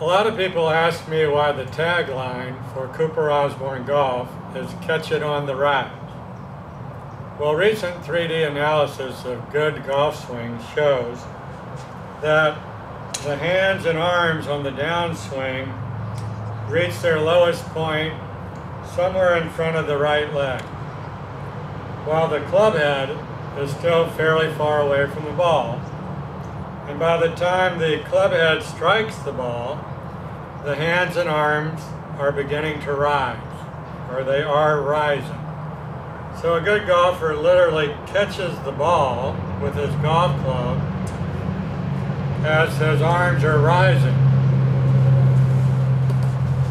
A lot of people ask me why the tagline for Cooper Osborne Golf is catch it on the rise. Well, recent 3D analysis of good golf swings shows that the hands and arms on the downswing reach their lowest point somewhere in front of the right leg, while the club head is still fairly far away from the ball. And by the time the club head strikes the ball, the hands and arms are beginning to rise, or they are rising. So a good golfer literally catches the ball with his golf club as his arms are rising.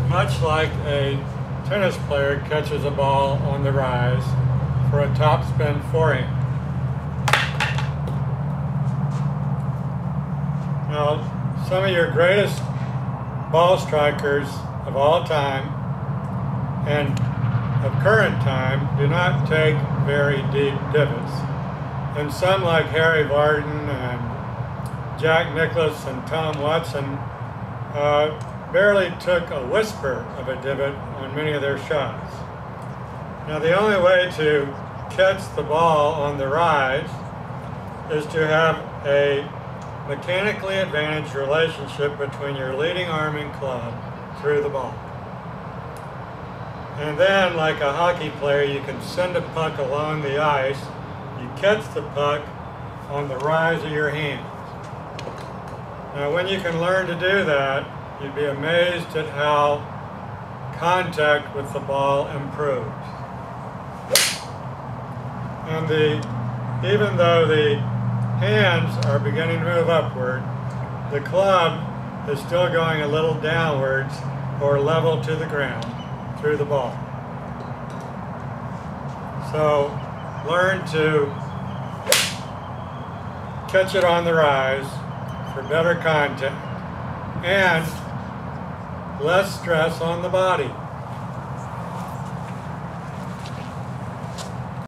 Much like a tennis player catches a ball on the rise for a topspin forehand. Now, some of your greatest ball strikers of all time and of current time do not take very deep divots. And some like Harry Vardon and Jack Nicklaus and Tom Watson uh, barely took a whisper of a divot on many of their shots. Now the only way to catch the ball on the rise is to have a mechanically advantaged relationship between your leading arm and club through the ball. And then, like a hockey player, you can send a puck along the ice. You catch the puck on the rise of your hands. Now, when you can learn to do that, you'd be amazed at how contact with the ball improves. And the, even though the hands are beginning to move upward. The club is still going a little downwards or level to the ground through the ball. So learn to catch it on the rise for better contact and less stress on the body.